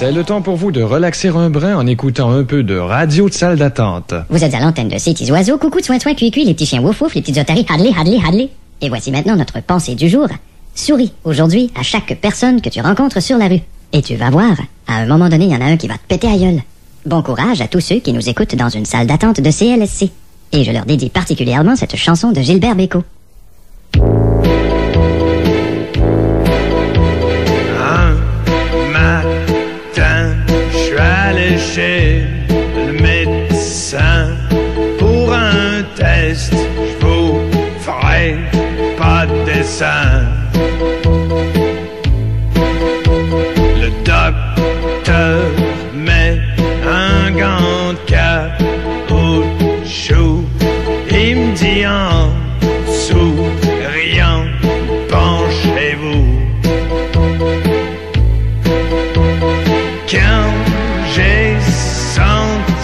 C'est le temps pour vous de relaxer un brin en écoutant un peu de radio de salle d'attente. Vous êtes à l'antenne de ces oiseaux, coucou, soin, soin, cui, cui, les petits chiens wouf, les petites otaries, hadley, hadley, hadley. Et voici maintenant notre pensée du jour. Souris aujourd'hui à chaque personne que tu rencontres sur la rue. Et tu vas voir, à un moment donné, il y en a un qui va te péter à gueule. Bon courage à tous ceux qui nous écoutent dans une salle d'attente de CLSC. Et je leur dédie particulièrement cette chanson de Gilbert Bécaud. Chez le médecin pour un test. Je vous ferai pas de dessin.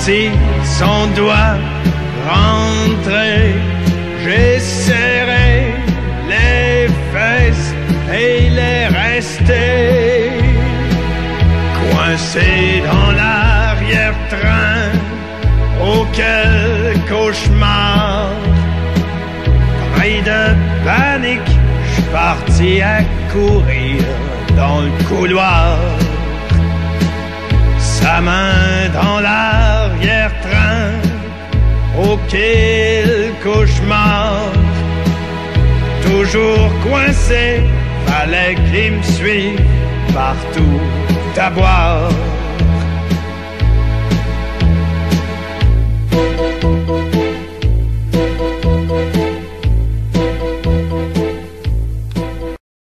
Senti son doigt rentrer, j'ai serré les fesses et il est resté coincé dans l'arrière-train. Oh quel cauchemar! Pris de panique, je parti à courir dans le couloir sa main dans l'arrière-train. Quel cauchemar! Toujours coincé, fallait qu'il me suive partout à boire.